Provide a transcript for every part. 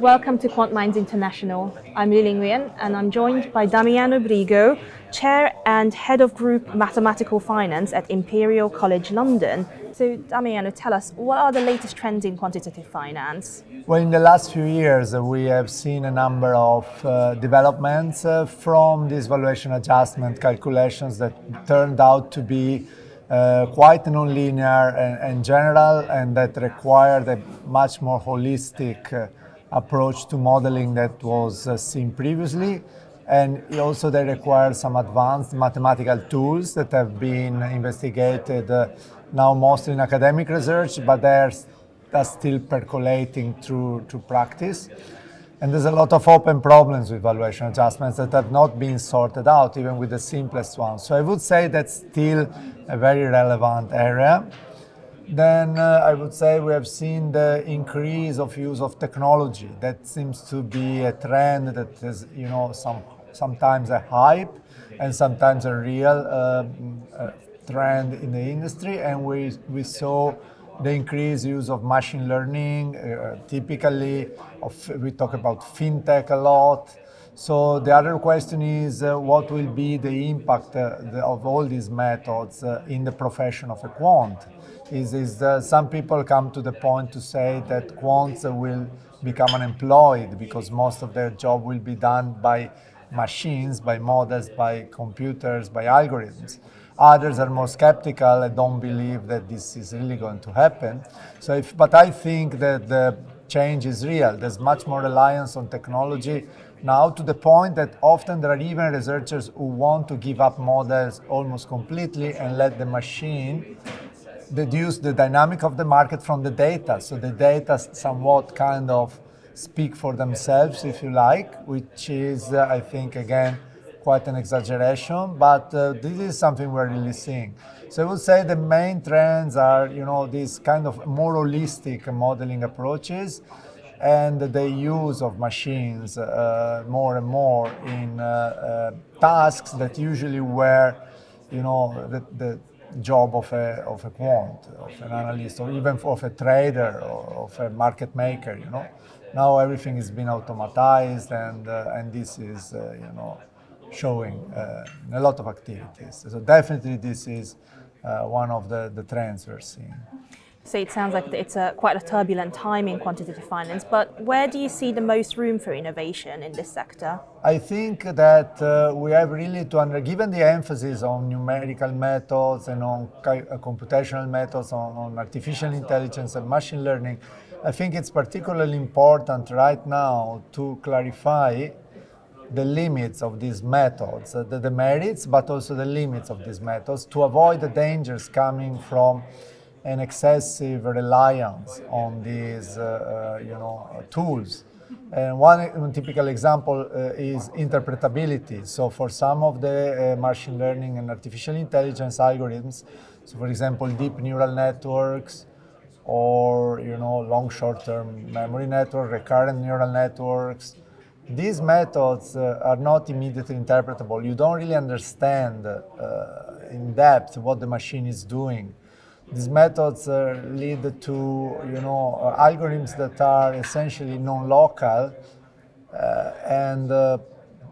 Welcome to QuantMinds International. I'm Liling Nguyen and I'm joined by Damiano Brigo, Chair and Head of Group Mathematical Finance at Imperial College London. So, Damiano, tell us, what are the latest trends in quantitative finance? Well, in the last few years, uh, we have seen a number of uh, developments uh, from these valuation adjustment calculations that turned out to be uh, quite nonlinear and, and, general, and that required a much more holistic uh, approach to modeling that was uh, seen previously. And also they require some advanced mathematical tools that have been investigated uh, now mostly in academic research, but they're, still percolating through, through practice. And there's a lot of open problems with valuation adjustments that have not been sorted out, even with the simplest ones. So I would say that's still a very relevant area. Then uh, I would say we have seen the increase of use of technology. That seems to be a trend that is, you know, some sometimes a hype and sometimes a real uh, uh, trend in the industry. And we we saw the increased use of machine learning. Uh, typically, of, we talk about fintech a lot. So the other question is, uh, what will be the impact uh, the, of all these methods uh, in the profession of a quant? Is, is uh, some people come to the point to say that quants will become unemployed because most of their job will be done by machines, by models, by computers, by algorithms. Others are more skeptical and don't believe that this is really going to happen. So, if, but I think that the change is real. There's much more reliance on technology now to the point that often there are even researchers who want to give up models almost completely and let the machine deduce the dynamic of the market from the data. So the data somewhat kind of speak for themselves, if you like, which is, uh, I think, again, quite an exaggeration, but uh, this is something we're really seeing. So I would say the main trends are, you know, these kind of more holistic modeling approaches and the use of machines uh, more and more in uh, uh, tasks that usually were, you know, the, the job of a, of a quant, of an analyst, or even of a trader or of a market maker, you know. Now everything is being automatized and, uh, and this is, uh, you know, showing uh, a lot of activities. So definitely this is uh, one of the, the trends we're seeing. So it sounds like it's a, quite a turbulent time in quantitative finance, but where do you see the most room for innovation in this sector? I think that uh, we have really to, under, given the emphasis on numerical methods and on uh, computational methods, on, on artificial intelligence and machine learning, I think it's particularly important right now to clarify the limits of these methods, the, the merits, but also the limits of these methods to avoid the dangers coming from an excessive reliance on these uh, uh, you know, tools. And one typical example uh, is interpretability. So for some of the uh, machine learning and artificial intelligence algorithms, so for example, deep neural networks or you know long short-term memory network, recurrent neural networks, these methods uh, are not immediately interpretable. You don't really understand uh, in depth what the machine is doing. These methods uh, lead to you know uh, algorithms that are essentially non-local uh, and uh,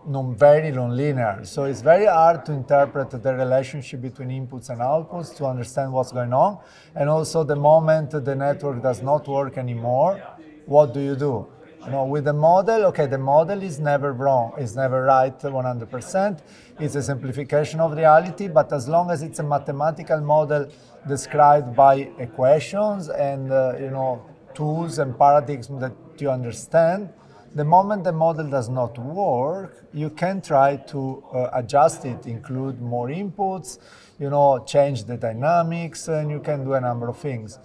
non very non-linear. So it's very hard to interpret the relationship between inputs and outputs to understand what's going on. And also the moment the network does not work anymore, what do you do? Know, with the model, okay, the model is never wrong, it's never right 100%. It's a simplification of reality, but as long as it's a mathematical model described by equations and uh, you know tools and paradigms that you understand, the moment the model does not work, you can try to uh, adjust it, include more inputs, you know, change the dynamics, and you can do a number of things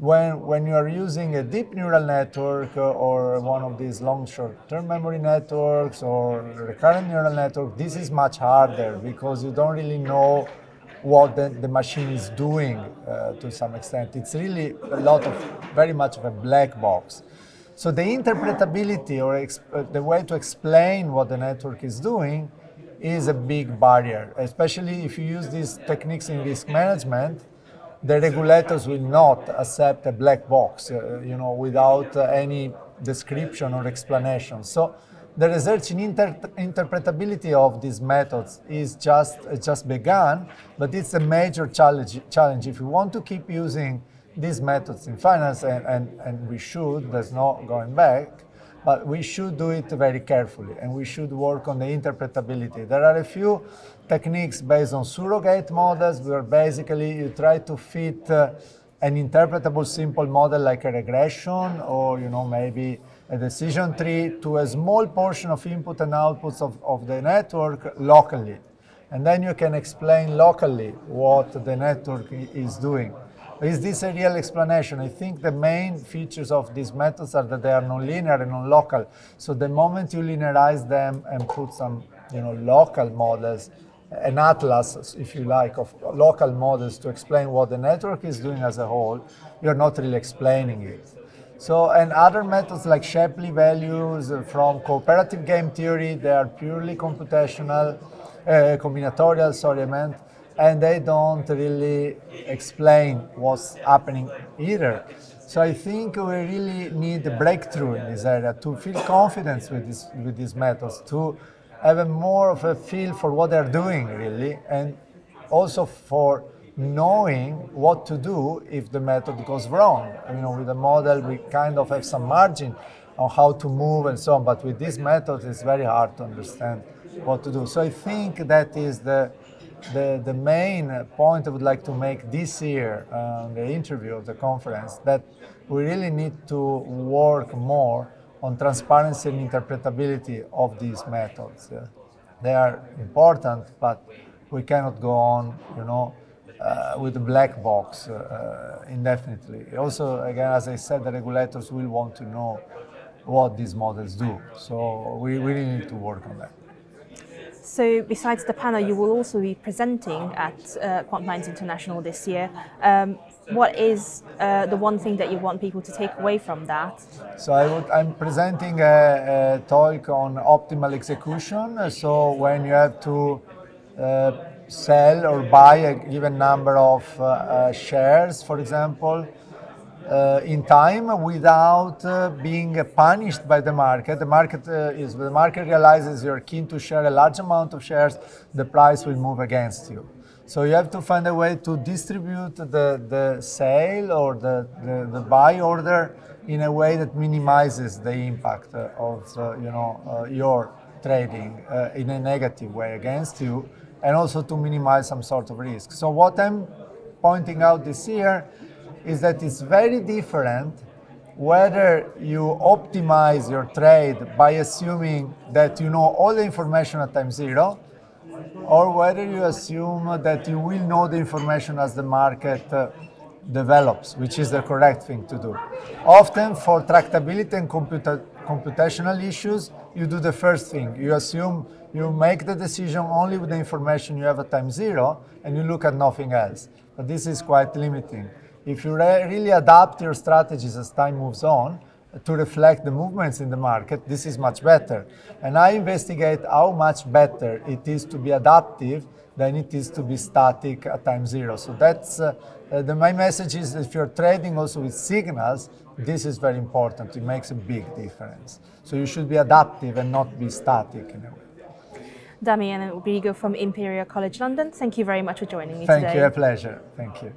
when, when you are using a deep neural network uh, or one of these long short-term memory networks or recurrent neural network, this is much harder because you don't really know what the, the machine is doing uh, to some extent. It's really a lot of, very much of a black box. So the interpretability or uh, the way to explain what the network is doing is a big barrier, especially if you use these techniques in risk management the regulators will not accept a black box, uh, you know, without uh, any description or explanation. So the research in inter interpretability of these methods is just just begun, but it's a major challenge. Challenge if we want to keep using these methods in finance, and, and, and we should. There's no going back. But we should do it very carefully, and we should work on the interpretability. There are a few techniques based on surrogate models, where basically you try to fit uh, an interpretable simple model like a regression, or you know maybe a decision tree to a small portion of input and outputs of, of the network locally. And then you can explain locally what the network is doing. Is this a real explanation? I think the main features of these methods are that they are nonlinear and non-local. So the moment you linearize them and put some you know, local models, an atlas, if you like, of local models to explain what the network is doing as a whole, you're not really explaining it. So, and other methods like Shapley values from cooperative game theory, they are purely computational, uh, combinatorial, sorry, I meant, and they don't really explain what's happening either. So I think we really need a breakthrough in this area to feel confidence with, this, with these methods, to have a more of a feel for what they're doing really, and also for knowing what to do if the method goes wrong. You know, with the model, we kind of have some margin on how to move and so on, but with this method, it's very hard to understand what to do. So I think that is the the, the main point I would like to make this year, uh, the interview of the conference, that we really need to work more on transparency and interpretability of these methods. Yeah. They are important, but we cannot go on, you know, uh, with the black box uh, indefinitely. Also, again, as I said, the regulators will want to know what these models do. So we really need to work on that. So besides the panel, you will also be presenting at uh, QuantMinds International this year. Um, what is uh, the one thing that you want people to take away from that? So I am presenting a, a, talk on optimal execution. So when you have to uh, sell or buy a given number of uh, uh, shares, for example, uh, in time without uh, being punished by the market. The market uh, is the market realizes you're keen to share a large amount of shares, the price will move against you. So you have to find a way to distribute the, the sale or the, the, the buy order in a way that minimizes the impact of you know your trading in a negative way against you and also to minimize some sort of risk. So what I'm pointing out this year is that it's very different whether you optimize your trade by assuming that you know all the information at time zero or whether you assume that you will know the information as the market uh, develops, which is the correct thing to do. Often for tractability and computa computational issues, you do the first thing. You assume you make the decision only with the information you have at time zero and you look at nothing else. But this is quite limiting. If you re really adapt your strategies as time moves on to reflect the movements in the market, this is much better. And I investigate how much better it is to be adaptive than it is to be static at time zero. So that's uh, uh, the, my message is if you're trading also with signals, this is very important. It makes a big difference. So you should be adaptive and not be static in a way. Damiano Brigo from Imperial College London, thank you very much for joining me thank today. Thank you, a pleasure. Thank you.